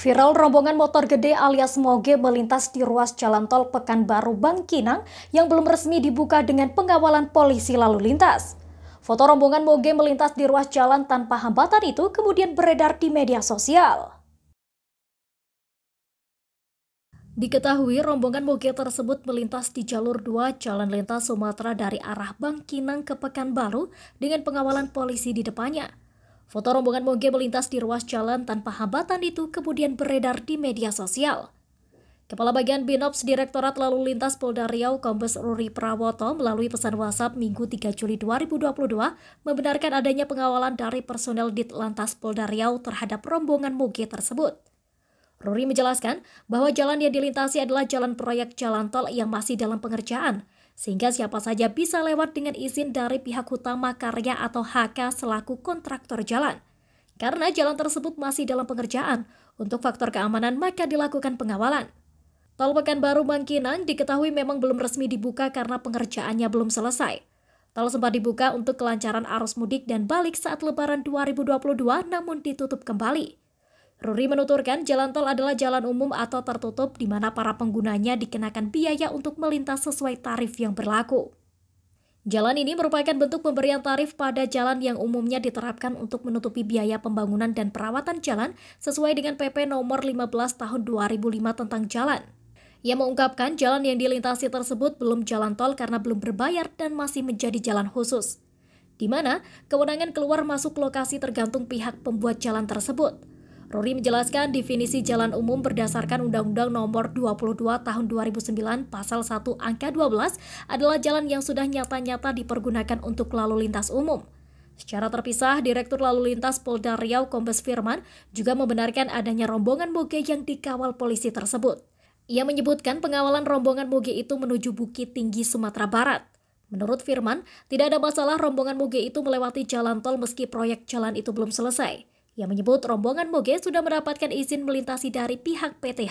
Viral rombongan motor gede alias moge melintas di ruas jalan tol Pekanbaru Bangkinang yang belum resmi dibuka dengan pengawalan polisi lalu lintas. Foto rombongan moge melintas di ruas jalan tanpa hambatan itu kemudian beredar di media sosial. Diketahui rombongan moge tersebut melintas di jalur 2 Jalan Lintas Sumatera dari arah Bangkinang ke Pekanbaru dengan pengawalan polisi di depannya. Foto rombongan moge melintas di ruas jalan tanpa hambatan itu kemudian beredar di media sosial. Kepala Bagian Binops Direktorat Lalu Lintas Polda Riau Kombes Ruri Prawoto melalui pesan WhatsApp Minggu 3 Juli 2022 membenarkan adanya pengawalan dari personel Ditlantas Polda Riau terhadap rombongan moge tersebut. Ruri menjelaskan bahwa jalan yang dilintasi adalah jalan proyek jalan tol yang masih dalam pengerjaan sehingga siapa saja bisa lewat dengan izin dari pihak utama karya atau HK selaku kontraktor jalan. Karena jalan tersebut masih dalam pengerjaan, untuk faktor keamanan maka dilakukan pengawalan. Tol Pekanbaru Bangkinang diketahui memang belum resmi dibuka karena pengerjaannya belum selesai. Tol sempat dibuka untuk kelancaran arus mudik dan balik saat lebaran 2022 namun ditutup kembali. Ruri menuturkan jalan tol adalah jalan umum atau tertutup di mana para penggunanya dikenakan biaya untuk melintas sesuai tarif yang berlaku. Jalan ini merupakan bentuk pemberian tarif pada jalan yang umumnya diterapkan untuk menutupi biaya pembangunan dan perawatan jalan sesuai dengan PP nomor 15 tahun 2005 tentang jalan. Ia mengungkapkan jalan yang dilintasi tersebut belum jalan tol karena belum berbayar dan masih menjadi jalan khusus. Di mana kewenangan keluar masuk lokasi tergantung pihak pembuat jalan tersebut. Rory menjelaskan definisi jalan umum berdasarkan Undang-Undang Nomor 22 Tahun 2009 Pasal 1 Angka 12 adalah jalan yang sudah nyata-nyata dipergunakan untuk lalu lintas umum. Secara terpisah, Direktur Lalu Lintas Polda Riau Kombes Firman juga membenarkan adanya rombongan moge yang dikawal polisi tersebut. Ia menyebutkan pengawalan rombongan moge itu menuju Bukit Tinggi Sumatera Barat. Menurut Firman, tidak ada masalah rombongan moge itu melewati jalan tol meski proyek jalan itu belum selesai yang menyebut rombongan Moge sudah mendapatkan izin melintasi dari pihak PT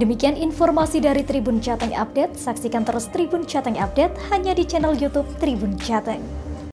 Demikian informasi dari Tribun Jateng Update. Saksikan terus Tribun Jateng Update hanya di channel YouTube Tribun Jateng.